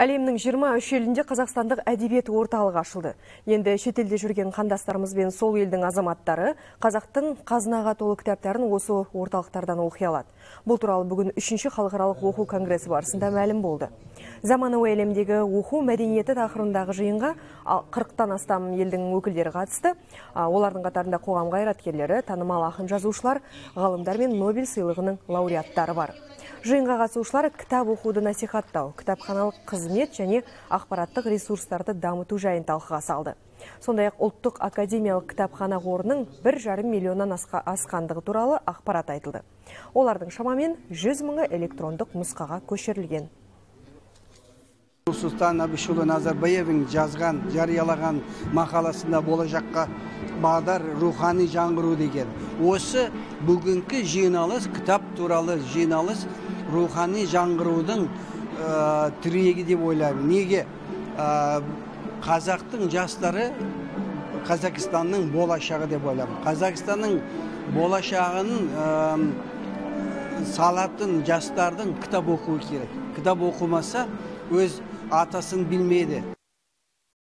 Әлемнің 23 елінде Қазақстандық әдебиет орталығы ашылды. Енді шетелде жүрген қандастарымыз бен сол елдің азаматтары қазақтың қазынаға толы кітаптарын осы орталықтардан оқи алады. Бұл туралы бүгін 3-ші халықаралық оқу конгресі барысында мәлім болды. Заманауи әлемдегі оқу мәдениеті тақырыбындағы жиынға 40-тан астам елдің өкілдері қатысты. Олардың қатарында қоғам қайраткерлері, танымал ақын жазушылар, ғалымдар мен Нобель сыйлығының лауреаттары бар. Жиынға қатысушылар кітап оқуды насихаттау, кітапханалық қызмет және ақпараттық ресурстарды дамыту жайын талқыға салды. Сондай-ақ ұлттық академиялық кітапхана қорының бір жарым миллионнан асқандығы туралы ақпарат айтылды. Олардың шамамен 100 мыңы электрондық нұсқаға көшірілген. нұрсұлтан әбішұлы назарбаевың жазған жариялаған мақаласында болашаққа бағдар рухани жаңғыру деген осы бүгінгі жиналыс кітап туралы жиналыс рухани жаңғырудың ә, тірегі деп ойлаймын. Неге? Ә, қазақтың жастары қазақстанның болашағы деп ойлаймын. Қазақстанның болашағын ә, салатын жастардың кітап оқуы керек. Кітап оқымаса өз атасын білмейді.